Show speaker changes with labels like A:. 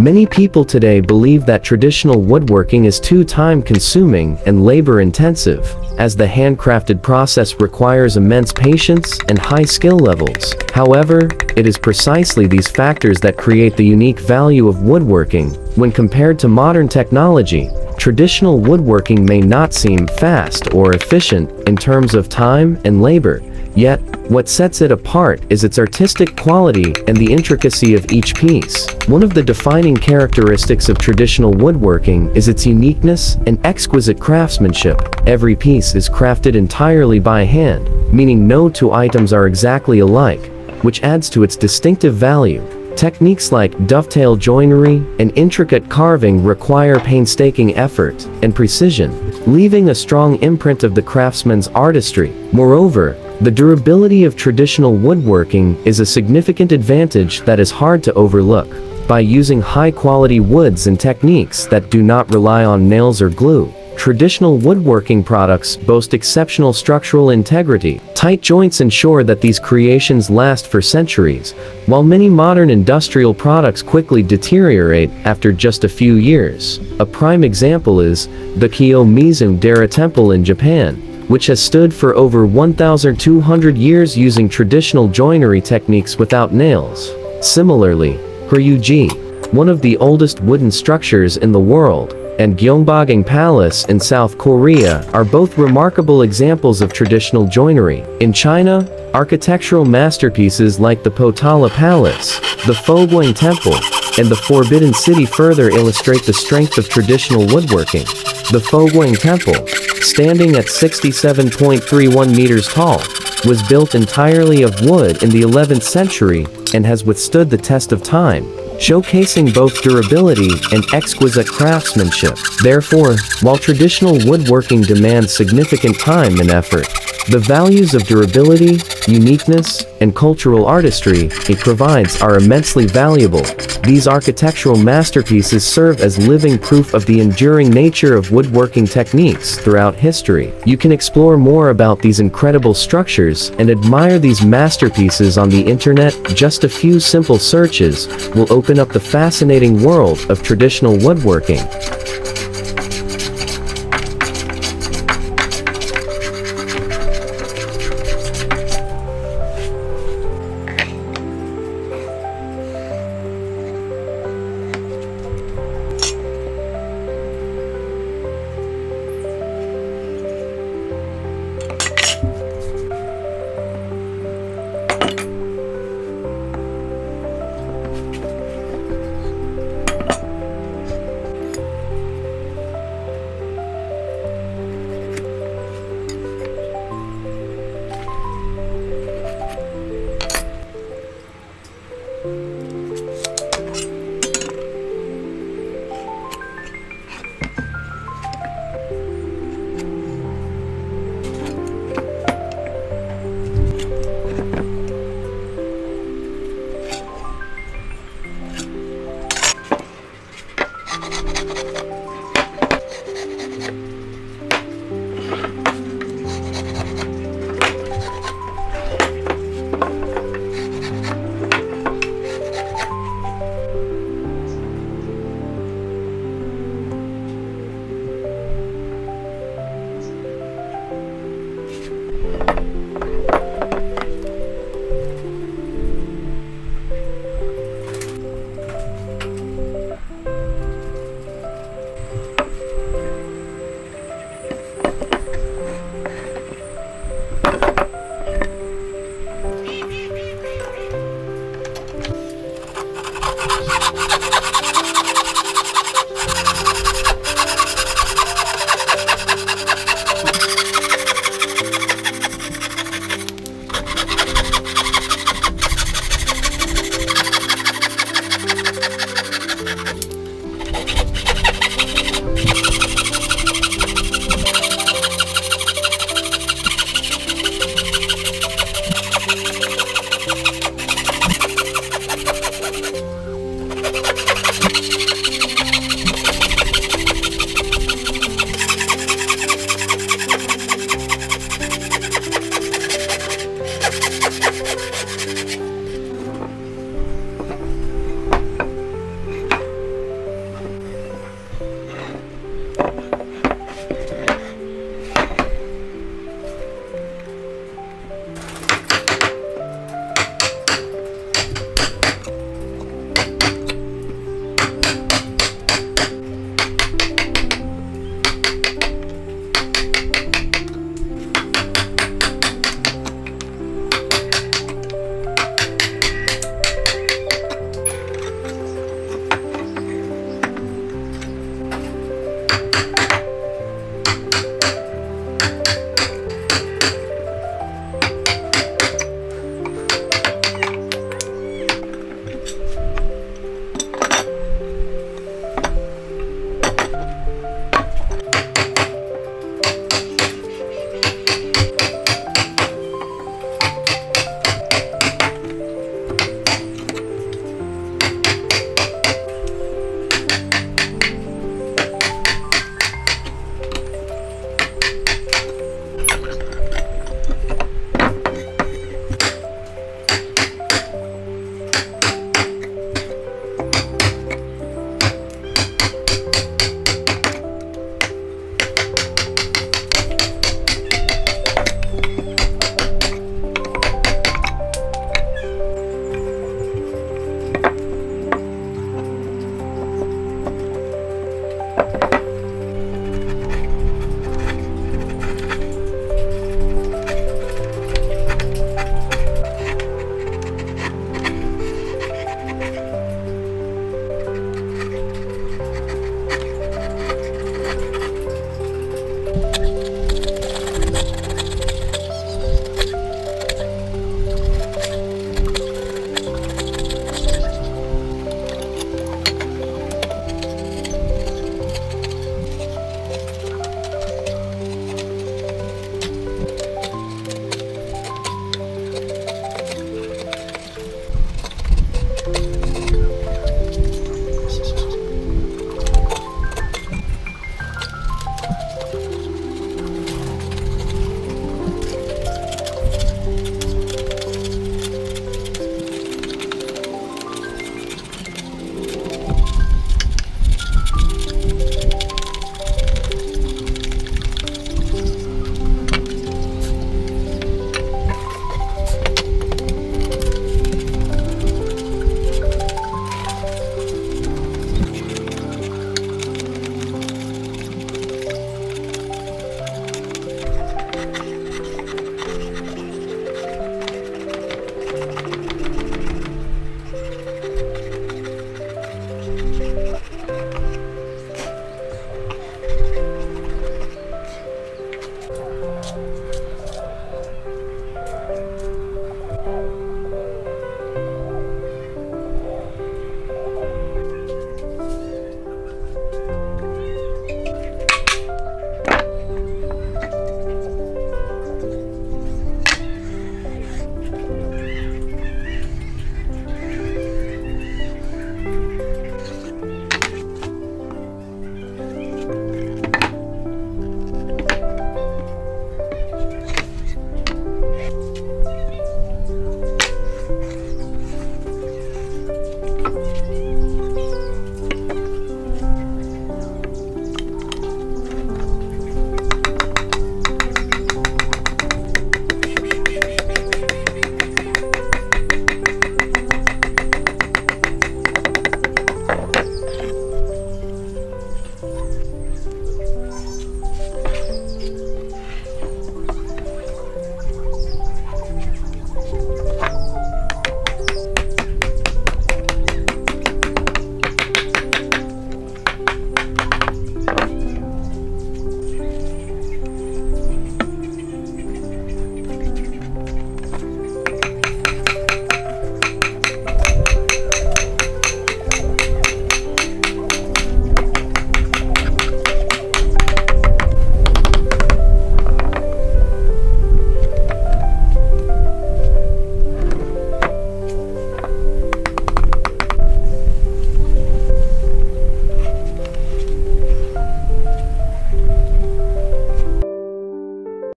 A: Many people today believe that traditional woodworking is too time-consuming and labor-intensive, as the handcrafted process requires immense patience and high skill levels. However, it is precisely these factors that create the unique value of woodworking. When compared to modern technology, traditional woodworking may not seem fast or efficient in terms of time and labor, Yet, what sets it apart is its artistic quality and the intricacy of each piece. One of the defining characteristics of traditional woodworking is its uniqueness and exquisite craftsmanship. Every piece is crafted entirely by hand, meaning no two items are exactly alike, which adds to its distinctive value. Techniques like dovetail joinery and intricate carving require painstaking effort and precision, leaving a strong imprint of the craftsman's artistry. Moreover, the durability of traditional woodworking is a significant advantage that is hard to overlook. By using high-quality woods and techniques that do not rely on nails or glue, traditional woodworking products boast exceptional structural integrity. Tight joints ensure that these creations last for centuries, while many modern industrial products quickly deteriorate after just a few years. A prime example is the Kiyomizu Dera Temple in Japan, which has stood for over 1,200 years using traditional joinery techniques without nails. Similarly, Ryuji, one of the oldest wooden structures in the world, and Gyeongbokgung Palace in South Korea are both remarkable examples of traditional joinery. In China, architectural masterpieces like the Potala Palace, the Fogong Temple, and the Forbidden City further illustrate the strength of traditional woodworking. The Fogong Temple, standing at 67.31 meters tall, was built entirely of wood in the 11th century and has withstood the test of time, showcasing both durability and exquisite craftsmanship. Therefore, while traditional woodworking demands significant time and effort, the values of durability, uniqueness, and cultural artistry it provides are immensely valuable. These architectural masterpieces serve as living proof of the enduring nature of woodworking techniques throughout history. You can explore more about these incredible structures and admire these masterpieces on the internet. Just a few simple searches will open up the fascinating world of traditional woodworking.